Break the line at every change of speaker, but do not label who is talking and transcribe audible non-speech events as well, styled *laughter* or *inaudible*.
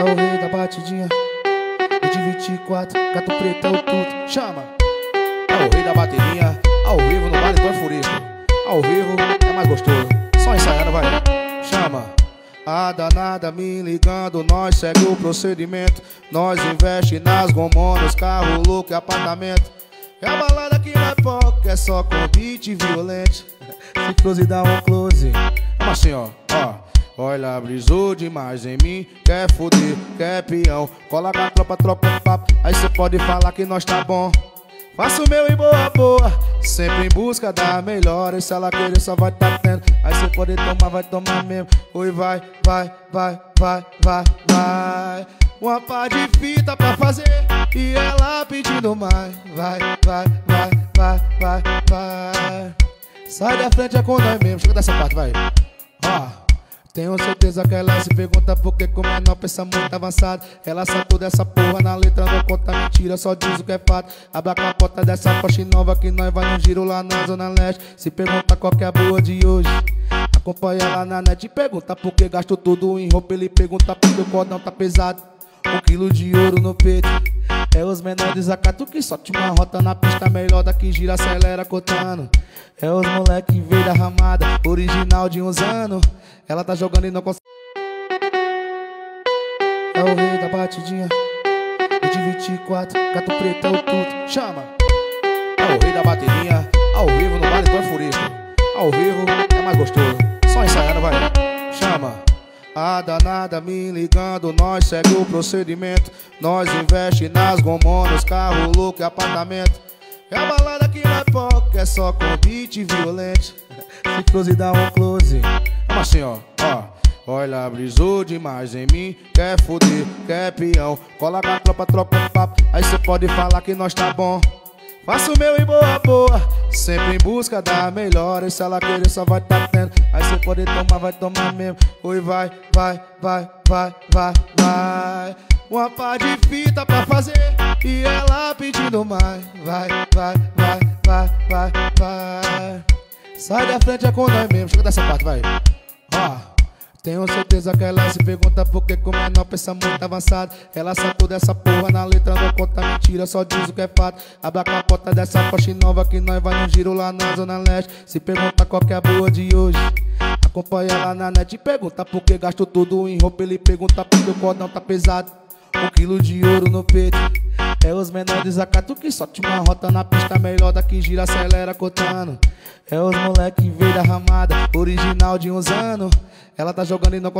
É o rei da batidinha. E de 24, gato preto é o tudo. Chama!
É o rei da bateria. Ao vivo no Vale do é Furico. Ao vivo é mais gostoso. Só ensaiando, vai. Chama.
A danada me ligando, nós segue o procedimento. Nós investe nas gomonas, carro, look, apartamento. É a balada que é pouco, é só com beat violento. *laughs* Se close dá um close.
Vamos assim, ó. Olha, brisou demais em mim, quer foder, quer peão. Cola com a tropa, tropa papo. Aí cê pode falar que nós tá bom.
Faço meu em boa, boa, sempre em busca da melhor. E se ela querer, só vai tá tendo. Aí cê pode tomar, vai tomar mesmo. Oi, vai, vai, vai, vai, vai, vai. Uma pá de fita pra fazer e ela pedindo mais. Vai, vai, vai, vai, vai, vai. Sai da frente, é com nós mesmo. Chega dessa parte, vai. Ó. Tenho certeza que ela se pergunta por que com menor pensa muito avançado Ela sacou dessa porra na letra, não conta mentira, só diz o que é fato. Abre a capota dessa Porsche nova que nós vai no giro lá na Zona Leste. Se pergunta qual que é a boa de hoje Acompanha lá na net Pergunta por que gasto tudo em roupa. Ele pergunta por que o cordão tá pesado. Um quilo de ouro no peito é os menores desacato que só te uma rota na pista melhor daqui gira, acelera cotando. É os moleque veio da ramada, original de uns anos. Ela tá jogando e não consegue. É o rei da batidinha. E de 24, gato preto é o tudo. Chama!
É o rei da bateria. Ao vivo no Vale do é. Ao vivo é mais gostoso. Só ensaiando, vai. Chama!
A danada me ligando, nós segue o procedimento. Nós investe nas gomonas, carro, look, apartamento. É a balada que não é pouco, é só com beat violento. *laughs* Se close dá um close.
Vamos assim, ó. ó. Olha, brisou demais em mim, quer foder, quer peão. Cola com a tropa, tropa papo. Aí cê pode falar que nós tá bom.
Faço meu em boa, boa, sempre em busca da melhor. E se ela querer, só vai tá tendo. Aí cê pode tomar, vai tomar mesmo. Oi, vai, vai, vai, vai, vai, vai. Uma pá de fita pra fazer e ela pedindo mais. Vai, vai, vai, vai, vai, vai. Sai da frente, é com nós mesmo. Chega dessa parte, vai. Ó. Tenho certeza que ela se pergunta por que com menor pensa muito avançado. Ela sacou dessa porra na letra, não conta mentira, só diz o que é fato. Abre a capota dessa Porsche nova que nós vai no giro lá na Zona Leste. Se pergunta qual que é a boa de hoje Acompanha lá na net pergunta por que gasto tudo em roupa. Ele pergunta por que o cordão tá pesado. Um quilo de ouro no peito é os menores desacato que só te uma rota na pista melhor daqui gira, acelera cotando. É os moleque veio da ramada, original de uns anos. Ela tá jogando e não consegue.